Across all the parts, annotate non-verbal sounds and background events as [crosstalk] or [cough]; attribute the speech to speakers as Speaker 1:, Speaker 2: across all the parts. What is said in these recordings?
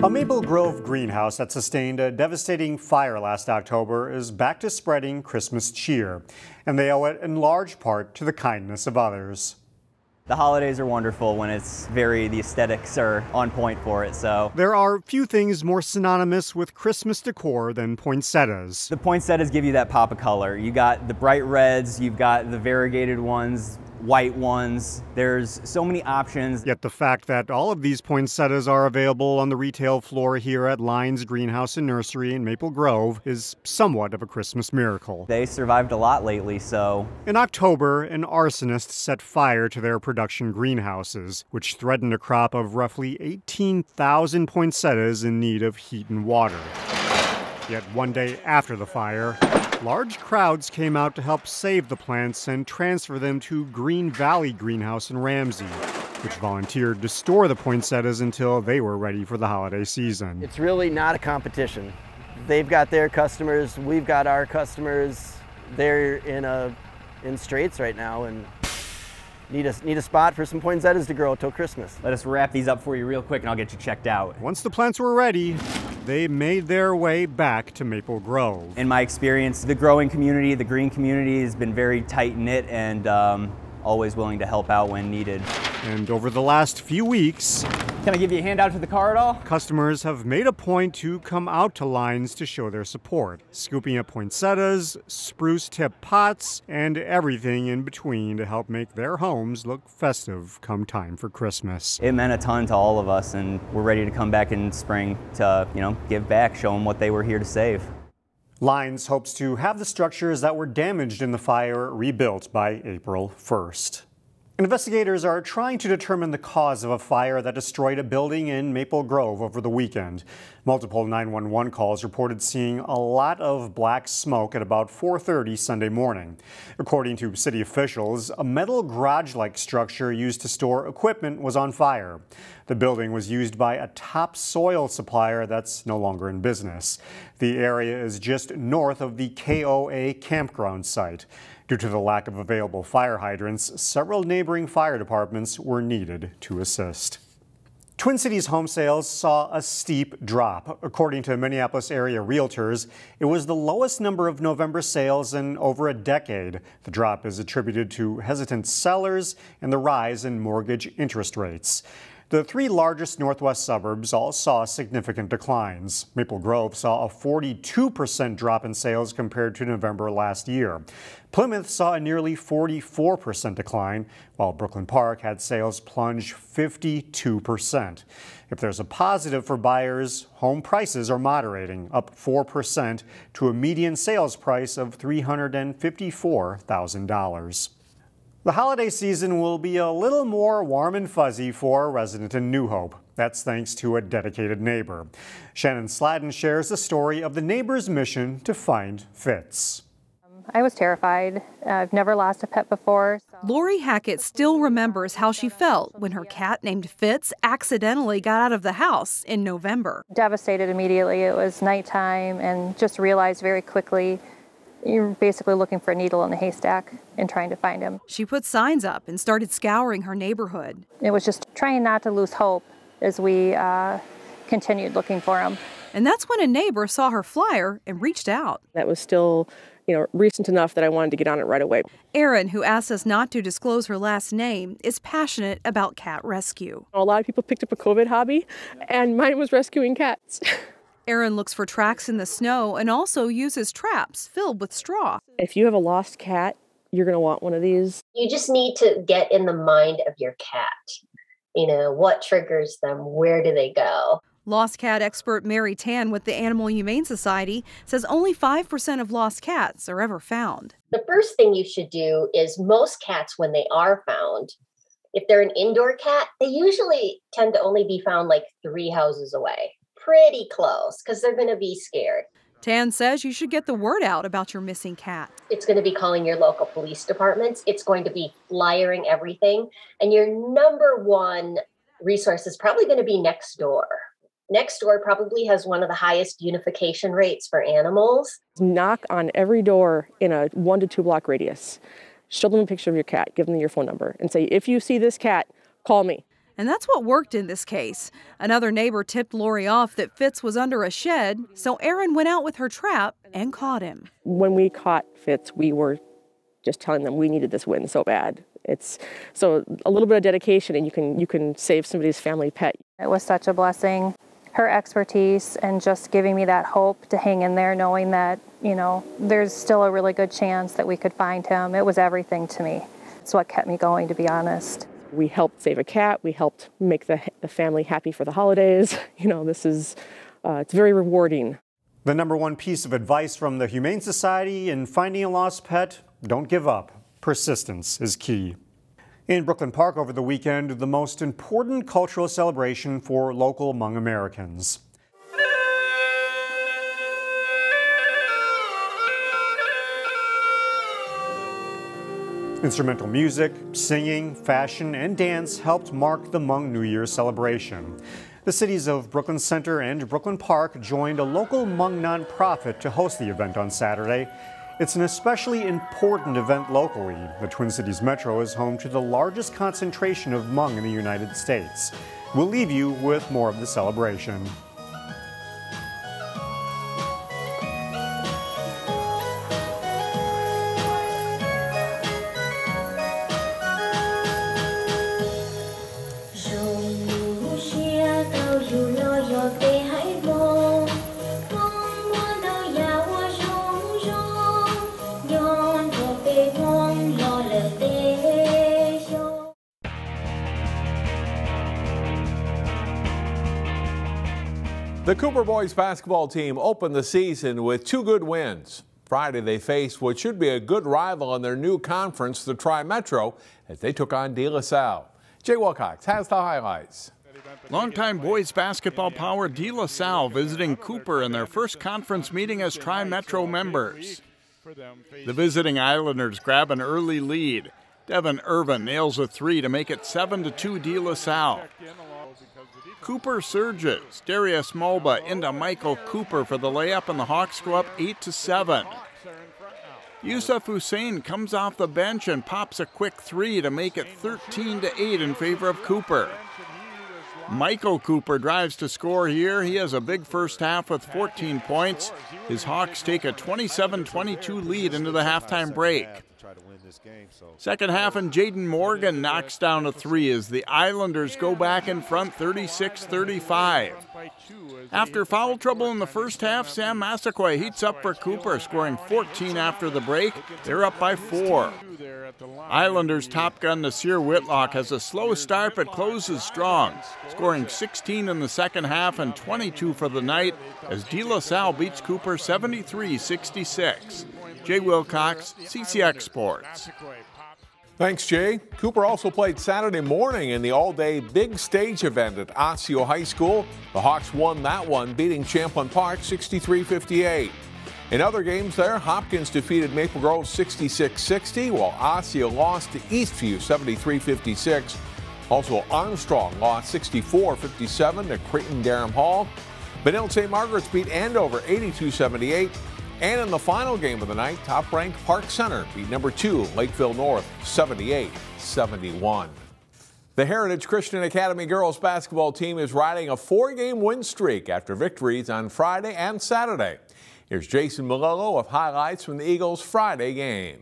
Speaker 1: A Maple Grove greenhouse that sustained a devastating fire last October is back to spreading Christmas cheer, and they owe it in large part to the kindness of others.
Speaker 2: The holidays are wonderful when it's very, the aesthetics are on point for it, so.
Speaker 1: There are few things more synonymous with Christmas decor than poinsettias.
Speaker 2: The poinsettias give you that pop of color. You got the bright reds, you've got the variegated ones, white ones. There's so many options.
Speaker 1: Yet the fact that all of these poinsettias are available on the retail floor here at Lynde's Greenhouse and Nursery in Maple Grove is somewhat of a Christmas miracle.
Speaker 2: They survived a lot lately, so.
Speaker 1: In October, an arsonist set fire to their production greenhouses, which threatened a crop of roughly 18,000 poinsettias in need of heat and water. Yet one day after the fire, large crowds came out to help save the plants and transfer them to Green Valley Greenhouse in Ramsey, which volunteered to store the poinsettias until they were ready for the holiday season.
Speaker 3: It's really not a competition. They've got their customers, we've got our customers. They're in a in straits right now and need a, need a spot for some poinsettias to grow till Christmas.
Speaker 2: Let us wrap these up for you real quick and I'll get you checked out.
Speaker 1: Once the plants were ready, they made their way back to Maple Grove.
Speaker 2: In my experience, the growing community, the green community has been very tight knit and um, always willing to help out when needed.
Speaker 1: And over the last few weeks,
Speaker 2: can I give you a handout to the car at all?
Speaker 1: Customers have made a point to come out to Lynde's to show their support, scooping up poinsettias, spruce tip pots, and everything in between to help make their homes look festive come time for Christmas.
Speaker 2: It meant a ton to all of us, and we're ready to come back in spring to, you know, give back, show them what they were here to save.
Speaker 1: Lynde's hopes to have the structures that were damaged in the fire rebuilt by April 1st. Investigators are trying to determine the cause of a fire that destroyed a building in Maple Grove over the weekend. Multiple 911 calls reported seeing a lot of black smoke at about 4:30 Sunday morning. According to city officials, a metal garage-like structure used to store equipment was on fire. The building was used by a topsoil supplier that's no longer in business. The area is just north of the KOA campground site. Due to the lack of available fire hydrants, several neighboring fire departments were needed to assist. Twin Cities home sales saw a steep drop. According to Minneapolis area realtors, it was the lowest number of November sales in over a decade. The drop is attributed to hesitant sellers and the rise in mortgage interest rates. The three largest northwest suburbs all saw significant declines. Maple Grove saw a 42% drop in sales compared to November last year. Plymouth saw a nearly 44% decline, while Brooklyn Park had sales plunge 52%. If there's a positive for buyers, home prices are moderating, up 4% to a median sales price of $354,000. The holiday season will be a little more warm and fuzzy for a resident in New Hope. That's thanks to a dedicated neighbor. Shannon Sladden shares the story of the neighbor's mission to find Fitz.
Speaker 4: I was terrified. I've never lost a pet before.
Speaker 5: So. Lori Hackett still remembers how she felt when her cat named Fitz accidentally got out of the house in November.
Speaker 4: Devastated immediately. It was nighttime and just realized very quickly you're basically looking for a needle in a haystack and trying to find him.
Speaker 5: She put signs up and started scouring her neighborhood.
Speaker 4: It was just trying not to lose hope as we uh, continued looking for him.
Speaker 5: And that's when a neighbor saw her flyer and reached out.
Speaker 6: That was still, you know, recent enough that I wanted to get on it right away.
Speaker 5: Erin, who asked us not to disclose her last name, is passionate about cat rescue.
Speaker 6: A lot of people picked up a COVID hobby, and mine was rescuing cats. [laughs]
Speaker 5: Erin looks for tracks in the snow and also uses traps filled with straw.
Speaker 6: If you have a lost cat, you're going to want one of these.
Speaker 7: You just need to get in the mind of your cat. You know, what triggers them? Where do they go?
Speaker 5: Lost cat expert Mary Tan with the Animal Humane Society says only 5% of lost cats are ever found.
Speaker 7: The first thing you should do is most cats, when they are found, if they're an indoor cat, they usually tend to only be found like three houses away pretty close because they're going to be scared.
Speaker 5: Tan says you should get the word out about your missing cat.
Speaker 7: It's going to be calling your local police departments. It's going to be flyering everything. And your number one resource is probably going to be Nextdoor. Next door probably has one of the highest unification rates for animals.
Speaker 6: Knock on every door in a one to two block radius. Show them a picture of your cat, give them your phone number, and say, if you see this cat, call me.
Speaker 5: And that's what worked in this case. Another neighbor tipped Lori off that Fitz was under a shed, so Erin went out with her trap and caught him.
Speaker 6: When we caught Fitz, we were just telling them we needed this win so bad. It's so a little bit of dedication and you can you can save somebody's family pet.
Speaker 4: It was such a blessing. Her expertise and just giving me that hope to hang in there knowing that, you know, there's still a really good chance that we could find him. It was everything to me. It's what kept me going to be honest.
Speaker 6: We helped save a cat. We helped make the, the family happy for the holidays. [laughs] You know, this is uh, it's very rewarding.
Speaker 1: The number one piece of advice from the Humane Society in finding a lost pet don't give up. Persistence is key. In Brooklyn Park over the weekend, the most important cultural celebration for local Hmong Americans. Instrumental music, singing, fashion, and dance helped mark the Hmong New Year celebration. The cities of Brooklyn Center and Brooklyn Park joined a local Hmong nonprofit to host the event on Saturday. It's an especially important event locally. The Twin Cities Metro is home to the largest concentration of Hmong in the United States. We'll leave you with more of the celebration.
Speaker 8: The Cooper boys basketball team opened the season with two good wins. Friday, they faced what should be a good rival in their new conference, the Tri Metro, as they took on De La Salle. Jay Wilcox has the highlights.
Speaker 9: Longtime boys basketball power De La Salle visiting Cooper in their first conference meeting as Tri Metro members. The visiting Islanders grab an early lead. Devin Irvin nails a three to make it 7 to 2 De La Salle. Cooper surges. Darius Mulba into Michael Cooper for the layup, and the Hawks go up 8 to 7. Yusuf Hussein comes off the bench and pops a quick three to make it 13 to 8 in favor of Cooper. Michael Cooper drives to score here. He has a big first half with 14 points. His Hawks take a 27 22 lead into the halftime break. Second half, and Jaden Morgan knocks down a three as the Islanders go back in front 36 35. After foul trouble in the first half, Sam Massaquoi heats up for Cooper, scoring 14 after the break. They're up by four. Islanders top gun Nasir Whitlock has a slow start but closes strong, scoring 16 in the second half and 22 for the night as De La Salle beats Cooper 73 66. Jay Wilcox, CCX Sports.
Speaker 8: Thanks, Jay. Cooper also played Saturday morning in the all-day big stage event at Osseo High School. The Hawks won that one, beating Champlin Park 63-58. In other games there, Hopkins defeated Maple Grove 66-60, while Osseo lost to Eastview 73-56. Also, Armstrong lost 64-57 to Cretin-Derham Hall. Benilde St. Margaret's beat Andover 82-78. And in the final game of the night, top-ranked Park Center beat number two Lakeville North 78-71. The Heritage Christian Academy girls basketball team is riding a four-game win streak after victories on Friday and Saturday. Here's Jason Malillo of highlights from the Eagles' Friday game.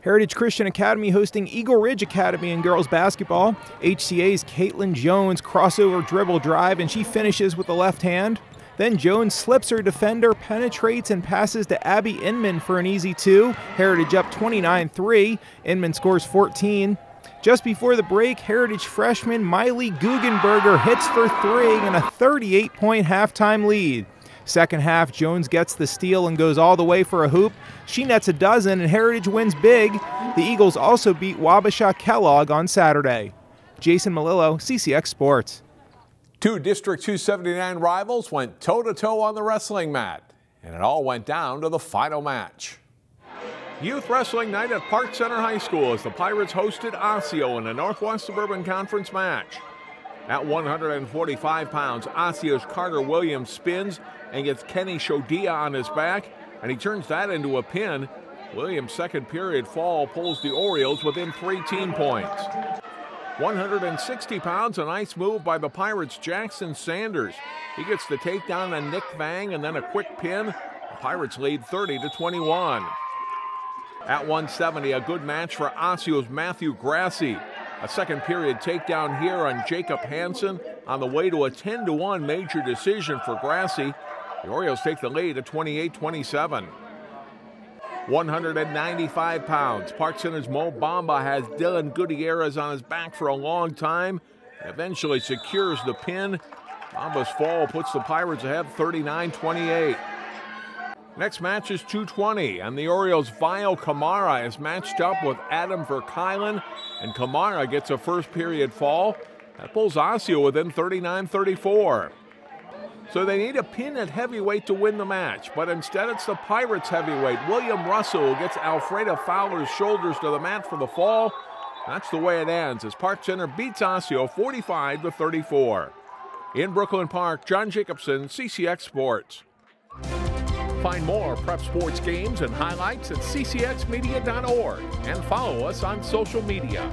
Speaker 10: Heritage Christian Academy hosting Eagle Ridge Academy in girls basketball. HCA's Caitlin Jones crossover dribble drive, and she finishes with the left hand. Then Jones slips her defender, penetrates, and passes to Abby Inman for an easy two. Heritage up 29 3. Inman scores 14. Just before the break, Heritage freshman Miley Guggenberger hits for three and a 38 point halftime lead. Second half, Jones gets the steal and goes all the way for a hoop. She nets a dozen and Heritage wins big. The Eagles also beat Wabasha Kellogg on Saturday. Jason Malillo, CCX Sports.
Speaker 8: Two District 279 rivals went toe to toe on the wrestling mat, and it all went down to the final match. Youth Wrestling Night at Park Center High School as the Pirates hosted Osseo in a Northwest Suburban Conference match. At 145 pounds, Osseo's Carter Williams spins and gets Kenny Shodia on his back, and he turns that into a pin. Williams' second period fall pulls the Orioles within three team points. 160 pounds, a nice move by the Pirates' Jackson Sanders. He gets the takedown on Nick Vang and then a quick pin. The Pirates lead 30 to 21. At 170, a good match for Osseo's Matthew Grassi. A second period takedown here on Jacob Hansen on the way to a 10 to 1 major decision for Grassi. The Orioles take the lead at 28 27. 195 pounds. Park Center's Mo Bamba has Dylan Gutierrez on his back for a long time. Eventually secures the pin. Bamba's fall puts the Pirates ahead 39 28. Next match is 220, and the Orioles' Vile Kamara is matched up with Adam Verkylen, and Kamara gets a first period fall. That pulls Osseo within 39 34. So they need a pin at heavyweight to win the match, but instead it's the Pirates heavyweight, William Russell, who gets Alfreda Fowler's shoulders to the mat for the fall. That's the way it ends as Park Center beats Osseo 45 to 34. In Brooklyn Park, John Jacobson, CCX Sports. Find more prep sports games and highlights at ccxmedia.org and follow us on social media.